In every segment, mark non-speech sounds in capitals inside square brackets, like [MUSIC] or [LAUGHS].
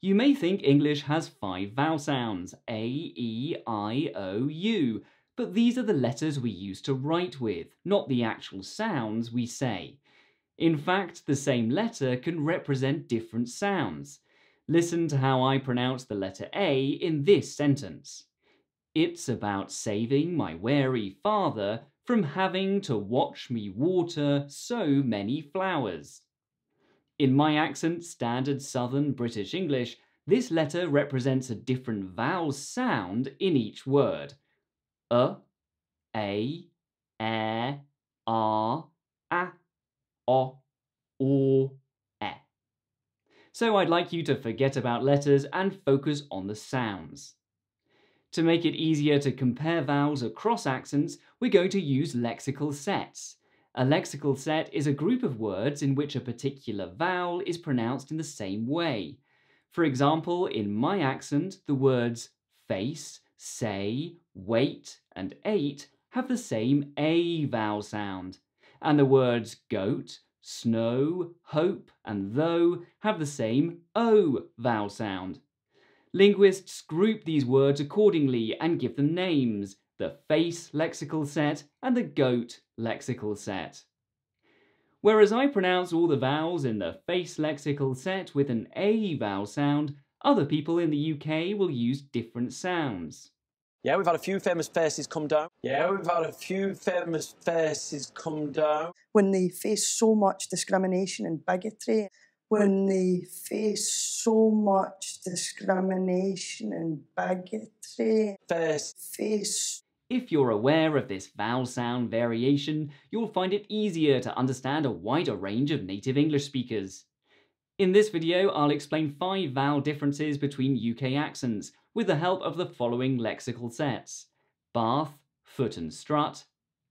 You may think English has five vowel sounds A, E, I, O, U, but these are the letters we use to write with, not the actual sounds we say. In fact, the same letter can represent different sounds. Listen to how I pronounce the letter A in this sentence. It's about saving my wary father from having to watch me water so many flowers. In my accent, standard Southern British English, this letter represents a different vowel sound in each word. A, A, E, R, A, O, O, E. So I'd like you to forget about letters and focus on the sounds. To make it easier to compare vowels across accents, we're going to use lexical sets. A lexical set is a group of words in which a particular vowel is pronounced in the same way. For example, in my accent, the words face, say, wait, and ate have the same A vowel sound, and the words goat, snow, hope, and though have the same O vowel sound. Linguists group these words accordingly and give them names, the face lexical set and the goat lexical set. Whereas I pronounce all the vowels in the face lexical set with an A vowel sound, other people in the UK will use different sounds. Yeah, we've had a few famous faces come down. Yeah, we've had a few famous faces come down. When they face so much discrimination and bigotry, when they face so much discrimination and bigotry, Face. face If you're aware of this vowel sound variation, you'll find it easier to understand a wider range of native English speakers. In this video, I'll explain five vowel differences between UK accents with the help of the following lexical sets. Bath, foot and strut,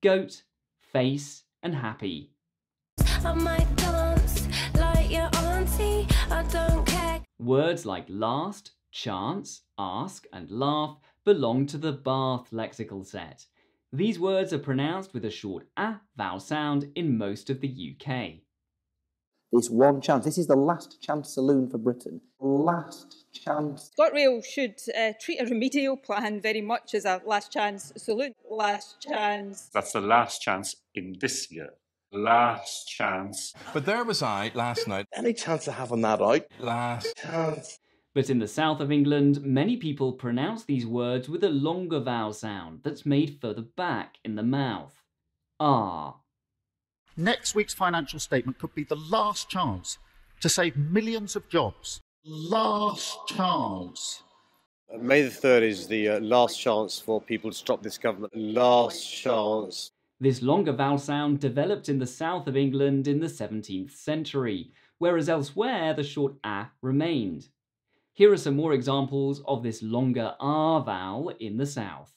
goat, face, and happy. Dance like your auntie. I don't care. Words like last, chance, ask, and laugh belong to the Bath lexical set. These words are pronounced with a short a vowel sound in most of the UK. This one chance. This is the last chance saloon for Britain. Last chance. ScotRail should uh, treat a remedial plan very much as a last chance saloon. Last chance. That's the last chance in this year. Last chance. But there was I last night. Any chance of having that out? Last Chance. But in the south of England, many people pronounce these words with a longer vowel sound that's made further back in the mouth. Ah. Next week's financial statement could be the last chance to save millions of jobs. Last chance. May the 3rd is the uh, last chance for people to stop this government. Last chance. This longer vowel sound developed in the south of England in the 17th century, whereas elsewhere the short a remained. Here are some more examples of this longer r vowel in the south.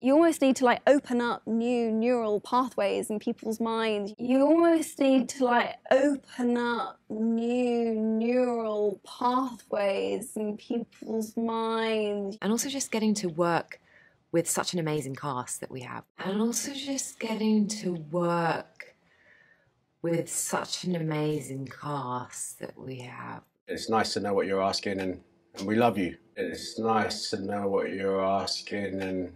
You almost need to like open up new neural pathways in people's minds. You almost need to like open up new neural pathways in people's minds. And also just getting to work with such an amazing cast that we have. And also just getting to work with such an amazing cast that we have. It's nice to know what you're asking and, and we love you. It's nice to know what you're asking and,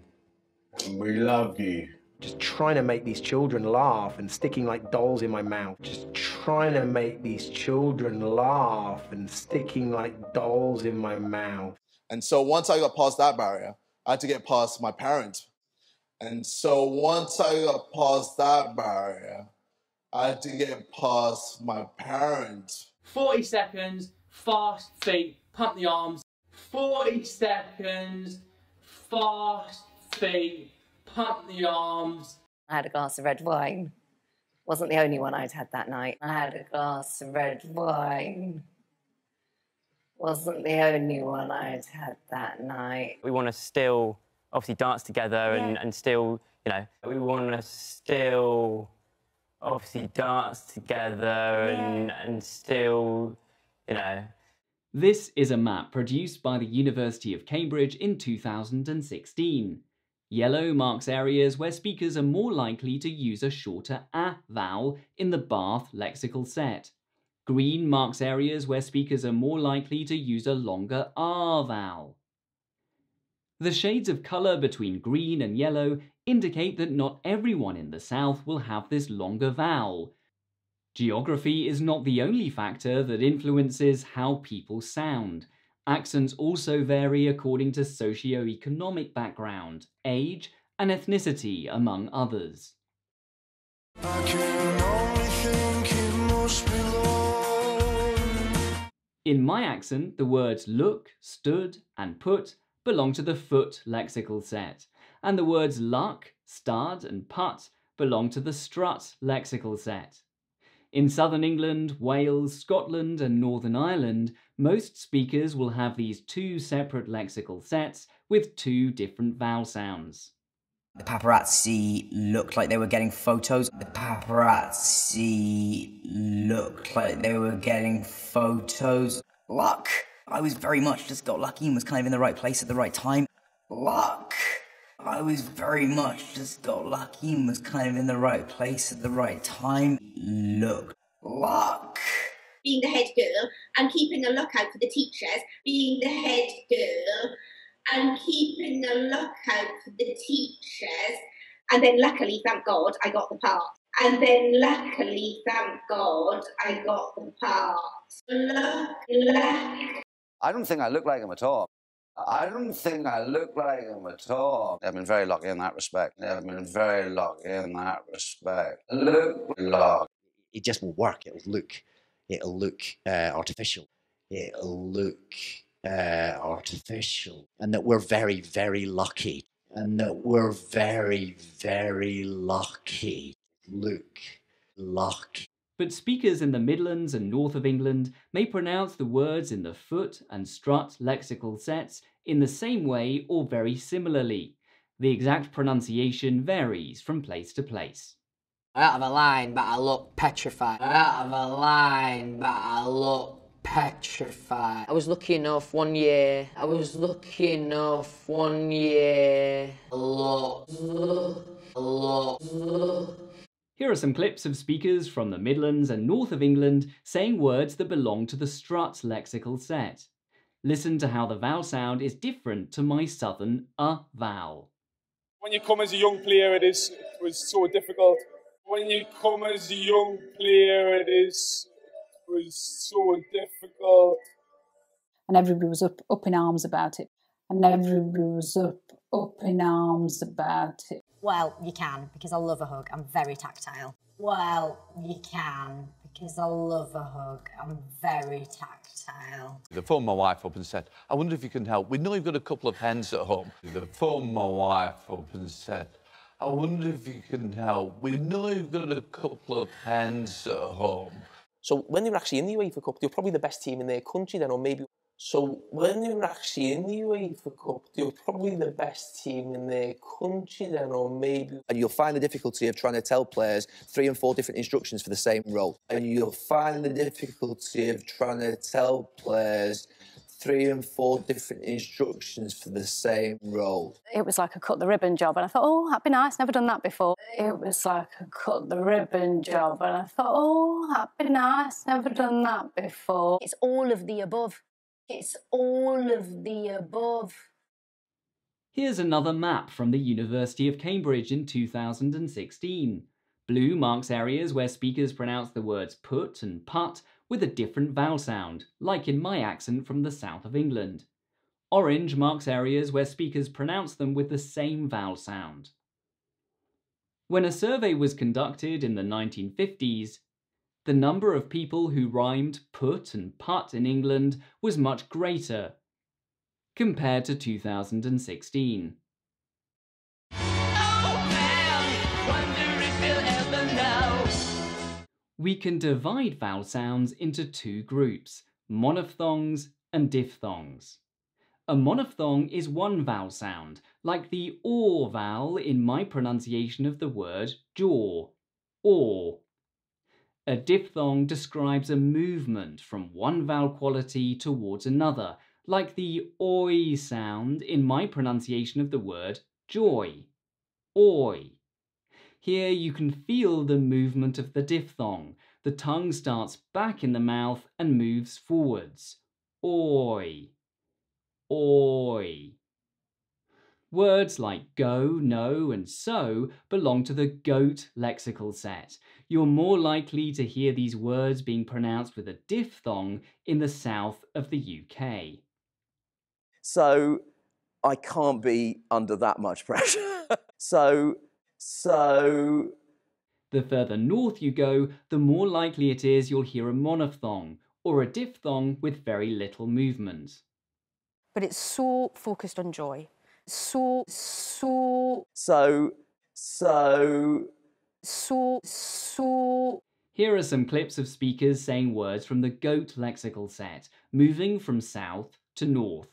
and we love you. Just trying to make these children laugh and sticking like dolls in my mouth. Just trying to make these children laugh and sticking like dolls in my mouth. And so once I got past that barrier, I had to get past my parents. And so once I got past that barrier, I had to get past my parents. 40 seconds, fast feet, pump the arms. 40 seconds, fast feet, pump the arms. I had a glass of red wine. Wasn't the only one I'd had that night. I had a glass of red wine. Wasn't the only one I'd had that night. We want to still obviously dance together and, and still, you know, we want to still obviously dance together and, and still, you know. This is a map produced by the University of Cambridge in 2016. Yellow marks areas where speakers are more likely to use a shorter a vowel in the Bath lexical set. Green marks areas where speakers are more likely to use a longer R vowel. The shades of colour between green and yellow indicate that not everyone in the South will have this longer vowel. Geography is not the only factor that influences how people sound. Accents also vary according to socio-economic background, age, and ethnicity, among others. In my accent, the words look, stood, and put belong to the foot lexical set, and the words luck, stud, and put belong to the strut lexical set. In southern England, Wales, Scotland, and Northern Ireland, most speakers will have these two separate lexical sets with two different vowel sounds. The paparazzi looked like they were getting photos. The paparazzi looked like they were getting photos. Luck! I was very much just got lucky and was kind of in the right place at the right time. Luck! I was very much just got lucky and was kind of in the right place at the right time. Look. Luck! being the head girl and keeping a lookout for the teachers, being the head girl and keeping a lookout for the teachers. And then luckily, thank God, I got the part. And then luckily, thank God, I got the part. Luck, luck. I don't think I look like him at all. I don't think I look like him at all. I've been very lucky in that respect. I've been very lucky in that respect. Look, luck. It just won't work. It'll look, it'll look uh, artificial. It'll look uh, artificial, and that we're very, very lucky, and that we're very, very lucky. Look, lucky. But speakers in the Midlands and north of England may pronounce the words in the foot and strut lexical sets in the same way or very similarly. The exact pronunciation varies from place to place. Out of a line, but I look petrified. Out of a line, but I look petrified. I was lucky enough one year. I was lucky enough one year. I look, I look. Here are some clips of speakers from the Midlands and north of England saying words that belong to the strut lexical set. Listen to how the vowel sound is different to my southern uh vowel. When you come as a young player, it is it was so difficult. When you come as a young player, it is was so difficult. And everybody was up, up in arms about it. And everybody was up, up in arms about it. Well, you can, because I love a hug. I'm very tactile. Well, you can, because I love a hug. I'm very tactile. They phoned my wife up and said, I wonder if you can help. We know you've got a couple of hens at home. They phoned my wife up and said, I wonder if you can help. We know you've got a couple of hens at home. So when they were actually in the UEFA Cup, they were probably the best team in their country then, or maybe. So when they were actually in the UEFA Cup, they were probably the best team in their country then, or maybe. And you'll find the difficulty of trying to tell players three and four different instructions for the same role. And you'll find the difficulty of trying to tell players three and four different instructions for the same role. It was like a cut the ribbon job, and I thought, oh, that'd be nice, never done that before. It was like a cut the ribbon job, and I thought, oh, that'd be nice, never done that before. It's all of the above. It's all of the above. Here's another map from the University of Cambridge in 2016. Blue marks areas where speakers pronounce the words put and put with a different vowel sound, like in my accent from the south of England. Orange marks areas where speakers pronounce them with the same vowel sound. When a survey was conducted in the 1950s, the number of people who rhymed put and put in England was much greater compared to 2016. We can divide vowel sounds into two groups, monophthongs and diphthongs. A monophthong is one vowel sound, like the or vowel in my pronunciation of the word jaw, or. A diphthong describes a movement from one vowel quality towards another, like the oi sound in my pronunciation of the word joy, oi. Here you can feel the movement of the diphthong, the tongue starts back in the mouth and moves forwards. Oi. Oi. Words like go, no, and so belong to the GOAT lexical set. You're more likely to hear these words being pronounced with a diphthong in the south of the UK. So I can't be under that much pressure. [LAUGHS] so, so. The further north you go, the more likely it is you'll hear a monophthong or a diphthong with very little movement. But it's so focused on joy. So, so. So, so. So, so. Here are some clips of speakers saying words from the GOAT lexical set, moving from south to north.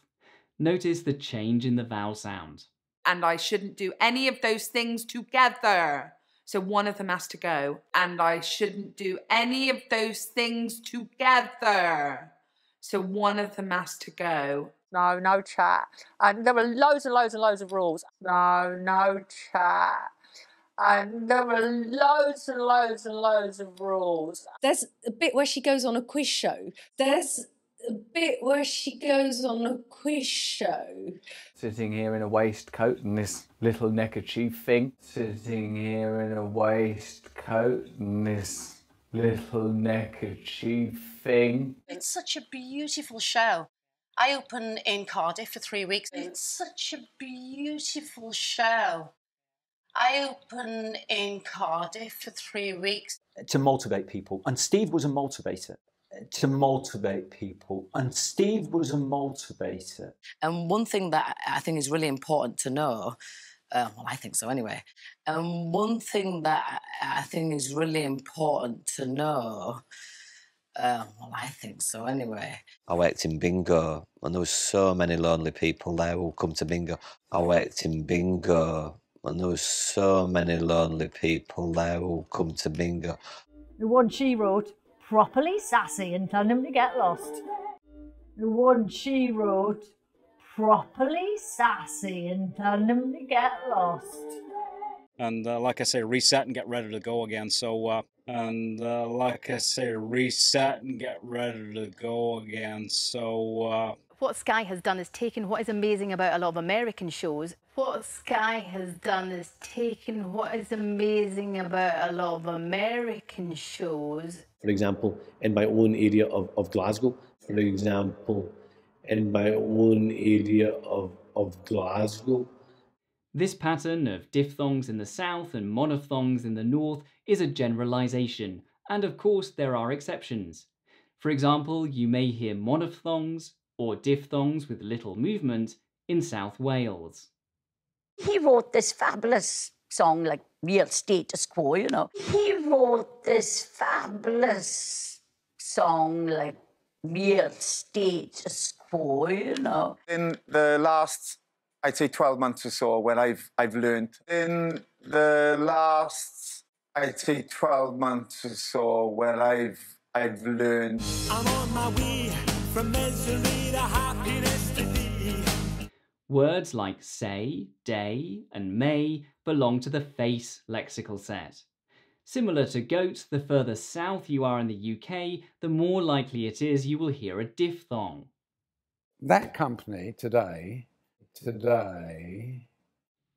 Notice the change in the vowel sound. And I shouldn't do any of those things together. So one of them has to go. And I shouldn't do any of those things together. So one of them has to go. No, no chat. And there were loads and loads and loads of rules. No, no chat. And there were loads and loads and loads of rules. There's a bit where she goes on a quiz show. There's a bit where she goes on a quiz show. Sitting here in a waistcoat and this little neckerchief thing. Sitting here in a waistcoat and this little neckerchief thing. It's such a beautiful show. I open in Cardiff for three weeks. It's such a beautiful show. I open in Cardiff for three weeks. To motivate people. And Steve was a motivator. To motivate people. And Steve was a motivator. And one thing that I think is really important to know, uh, well, I think so anyway. And one thing that I think is really important to know, uh, well, I think so anyway. I worked in bingo, and there was so many lonely people there who come to bingo. I worked in bingo, and there was so many lonely people there who come to bingo. The one she wrote, properly sassy and telling them to get lost. The one she wrote, properly sassy and telling them to get lost. And uh, like I say, reset and get ready to go again. So, uh, and uh, like I say, reset and get ready to go again. So, uh, what Sky has done is taken what is amazing about a lot of American shows. What Sky has done is taken what is amazing about a lot of American shows. For example, in my own area of, of Glasgow, for example, in my own area of, of Glasgow, This pattern of diphthongs in the south and monophthongs in the north is a generalization, and of course there are exceptions. For example, you may hear monophthongs or diphthongs with little movement in South Wales. He wrote this fabulous song, like real status quo, you know. He wrote this fabulous song, like real status quo, you know. In the last, I'd say, 12 months or so, when I've, I've learned, in the last, I'd say, 12 months or so, when I've, I've learned. From misery to happiness today. Words like say, day, and may belong to the face lexical set. Similar to goat, the further south you are in the UK, the more likely it is you will hear a diphthong. That company today, today,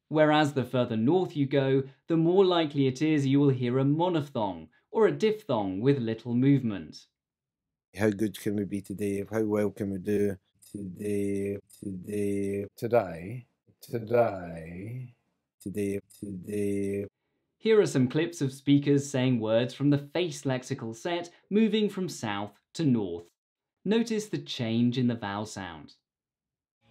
Whereas the further north you go, the more likely it is you will hear a monophthong or a diphthong with little movement. How good can we be today? How well can we do today? Today, today, today, today, today. Here are some clips of speakers saying words from the face lexical set, moving from south to north. Notice the change in the vowel sound.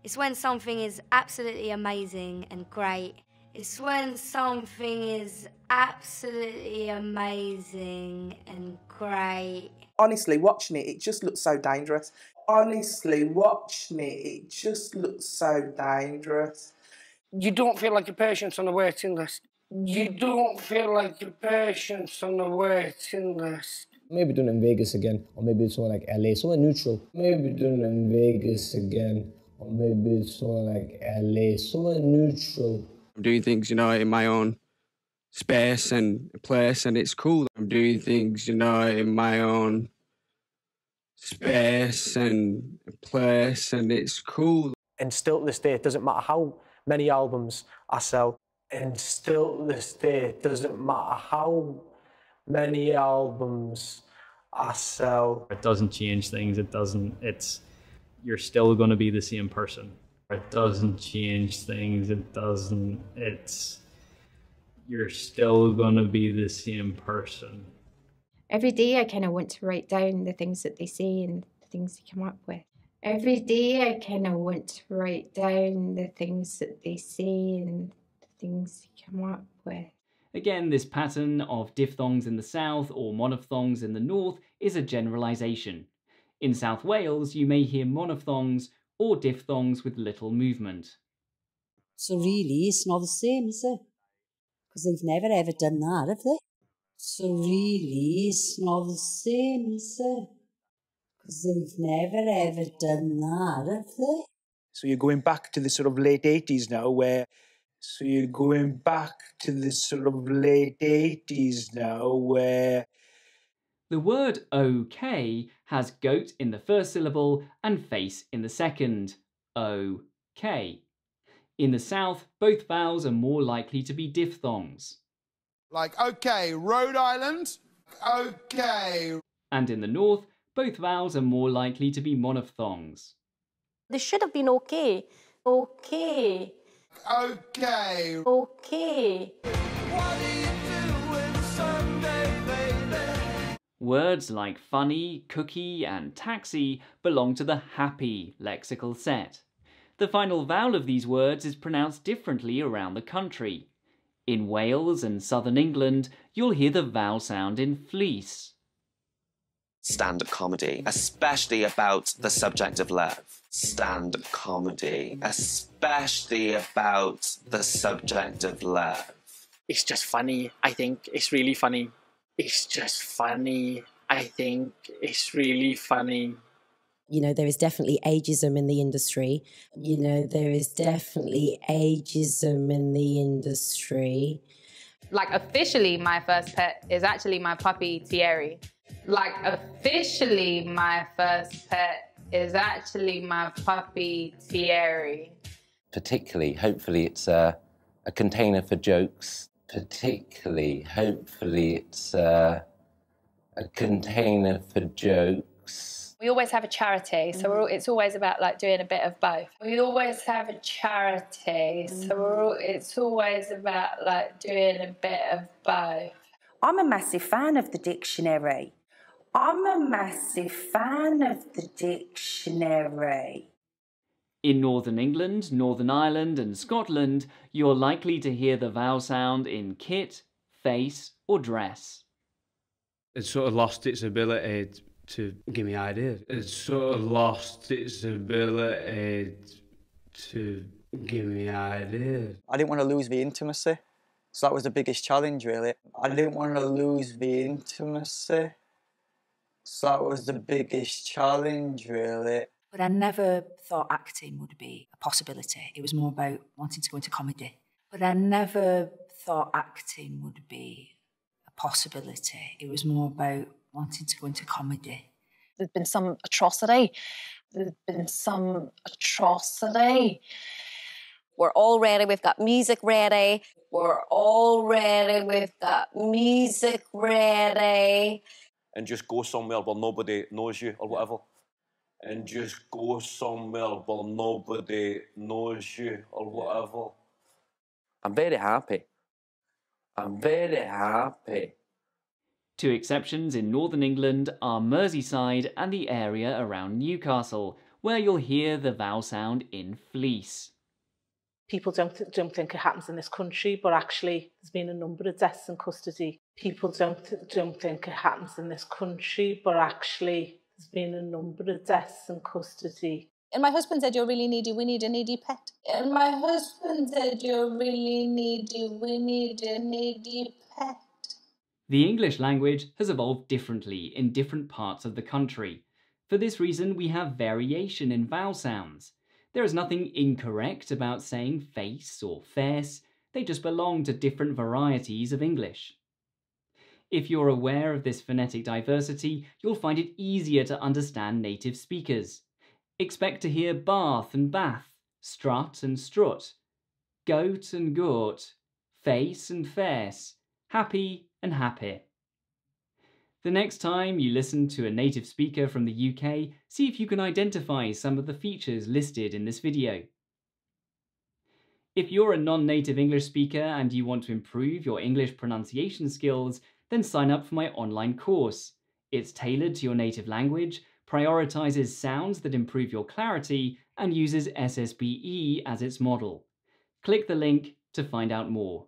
It's when something is absolutely amazing and great. It's when something is absolutely amazing and great. Honestly, watching it, it just looks so dangerous. Honestly, watching it, it just looks so dangerous. You don't feel like a patient's on the waiting list. You don't feel like a patient's on the waiting list. Maybe doing it in Vegas again, or maybe it's somewhere like LA, somewhere neutral. Maybe doing it in Vegas again, or maybe it's somewhere like LA, somewhere neutral. I'm doing things, you know, in my own space and place, and it's cool. I'm I'm doing things, you know, in my own space and place, and it's cool. And still to this day, it doesn't matter how many albums I sell. And still to this day, it doesn't matter how many albums I sell. It doesn't change things. It doesn't. It's you're still going to be the same person. It doesn't change things. It doesn't. It's you're still going to be the same person. Every day, I kind of want to write down the things that they say and the things they come up with. Every day, I kind of want to write down the things that they say and the things they come up with. Again, this pattern of diphthongs in the south or monophthongs in the north is a generalisation. In South Wales, you may hear monophthongs or diphthongs with little movement. So really, it's not the same, is it? Because they've never ever done that, have they? So really, it's not the same, is it? Because they've never ever done that, have they? So you're going back to the sort of late 80s now, where. So you're going back to the sort of late 80s now, where. The word OK has goat in the first syllable and face in the second. OK. In the south, both vowels are more likely to be diphthongs. Like, okay, Rhode Island, okay. And in the north, both vowels are more likely to be monophthongs. They should have been okay. Okay. Okay. Okay. Words like funny, cookie, and taxi belong to the happy lexical set. The final vowel of these words is pronounced differently around the country. In Wales and southern England, you'll hear the vowel sound in fleece. Stand up comedy, especially about the subject of love. Stand up comedy, especially about the subject of love. It's just funny. I think it's really funny. It's just funny. I think it's really funny. You know, there is definitely ageism in the industry. You know, there is definitely ageism in the industry. Like, officially, my first pet is actually my puppy, Thierry. Like, officially, my first pet is actually my puppy, Thierry. Particularly, hopefully, it's a, a container for jokes. Particularly, hopefully, it's a, a container for jokes. We always have a charity, so we're, mm. it's always about like doing a bit of both. We always have a charity, so mm. we're, it's always about like doing a bit of both. I'm a massive fan of the dictionary. I'm a massive fan of the dictionary. In Northern England, Northern Ireland, and Scotland, you're likely to hear the vowel sound in kit, face, or dress. It sort of lost its ability to give me ideas. It sort of lost its ability to give me ideas. I didn't want to lose the intimacy. So that was the biggest challenge, really. I didn't want to lose the intimacy. So that was the biggest challenge, really. But I never thought acting would be a possibility. It was more about wanting to go into comedy. But I never thought acting would be a possibility. It was more about wanting to go into comedy. There's been some atrocity. There's been some atrocity. We're all ready. We've got music ready. We're all ready. We've got music ready. And just go somewhere where nobody knows you or whatever. And just go somewhere where nobody knows you or whatever. I'm very happy. I'm very happy. Two exceptions in northern England are Merseyside and the area around Newcastle, where you'll hear the vowel sound in fleece. People don't, don't think it happens in this country, but actually there's been a number of deaths in custody. People don't, don't think it happens in this country, but actually there's been a number of deaths in custody. And my husband said, You're really needy, we need a needy pet. And my husband said, You're really needy, we need a needy pet. The English language has evolved differently in different parts of the country. For this reason, we have variation in vowel sounds. There is nothing incorrect about saying face or face, they just belong to different varieties of English. If you're aware of this phonetic diversity, you'll find it easier to understand native speakers. Expect to hear bath and bath, strut and strut, goat and goat, face and face, happy and happy. The next time you listen to a native speaker from the UK, see if you can identify some of the features listed in this video. If you're a non-native English speaker and you want to improve your English pronunciation skills, then sign up for my online course. It's tailored to your native language, prioritizes sounds that improve your clarity, and uses SSBE as its model. Click the link to find out more.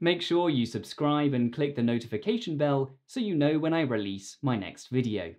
Make sure you subscribe and click the notification bell so you know when I release my next video.